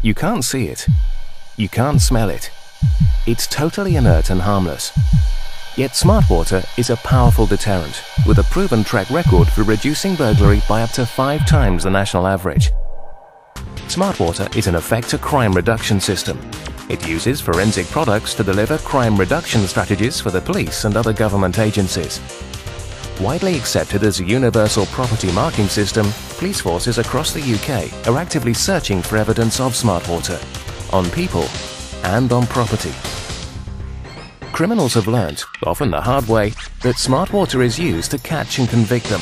You can't see it. You can't smell it. It's totally inert and harmless. Yet Smartwater is a powerful deterrent with a proven track record for reducing burglary by up to five times the national average. Smartwater is in effect a crime reduction system. It uses forensic products to deliver crime reduction strategies for the police and other government agencies. Widely accepted as a universal property marking system, police forces across the UK are actively searching for evidence of smart water on people and on property. Criminals have learnt, often the hard way, that smart water is used to catch and convict them.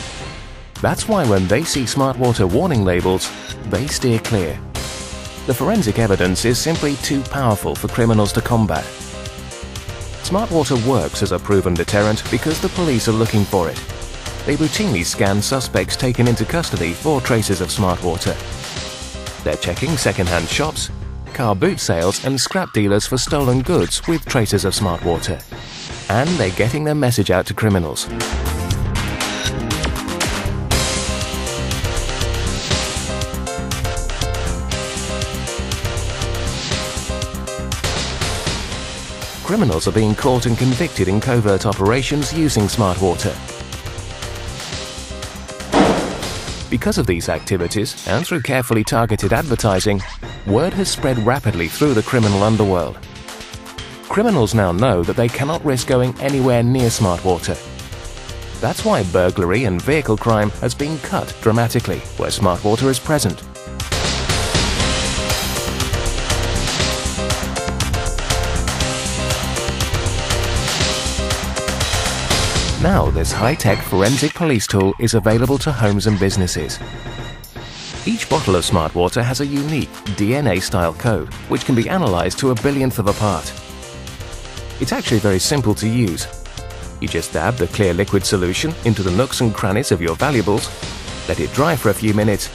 That's why when they see smart water warning labels, they steer clear. The forensic evidence is simply too powerful for criminals to combat. Smartwater works as a proven deterrent because the police are looking for it. They routinely scan suspects taken into custody for traces of Smartwater. They're checking second-hand shops, car boot sales and scrap dealers for stolen goods with traces of Smartwater. And they're getting their message out to criminals. Criminals are being caught and convicted in covert operations using smart water. Because of these activities, and through carefully targeted advertising, word has spread rapidly through the criminal underworld. Criminals now know that they cannot risk going anywhere near smart water. That's why burglary and vehicle crime has been cut dramatically where smart water is present. Now this high-tech forensic police tool is available to homes and businesses. Each bottle of smart water has a unique DNA-style code which can be analysed to a billionth of a part. It's actually very simple to use. You just dab the clear liquid solution into the nooks and crannies of your valuables, let it dry for a few minutes,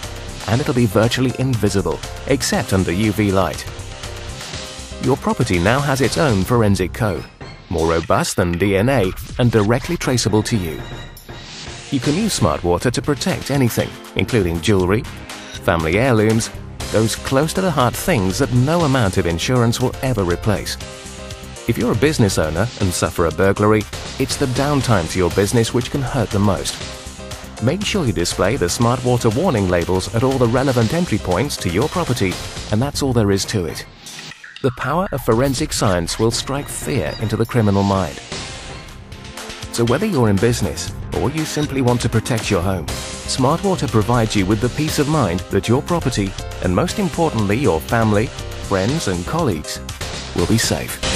and it'll be virtually invisible, except under UV light. Your property now has its own forensic code more robust than DNA and directly traceable to you. You can use Smartwater to protect anything, including jewelry, family heirlooms, those close to the heart things that no amount of insurance will ever replace. If you're a business owner and suffer a burglary, it's the downtime to your business which can hurt the most. Make sure you display the Smartwater warning labels at all the relevant entry points to your property, and that's all there is to it the power of forensic science will strike fear into the criminal mind. So whether you're in business or you simply want to protect your home, Smartwater provides you with the peace of mind that your property, and most importantly your family, friends and colleagues, will be safe.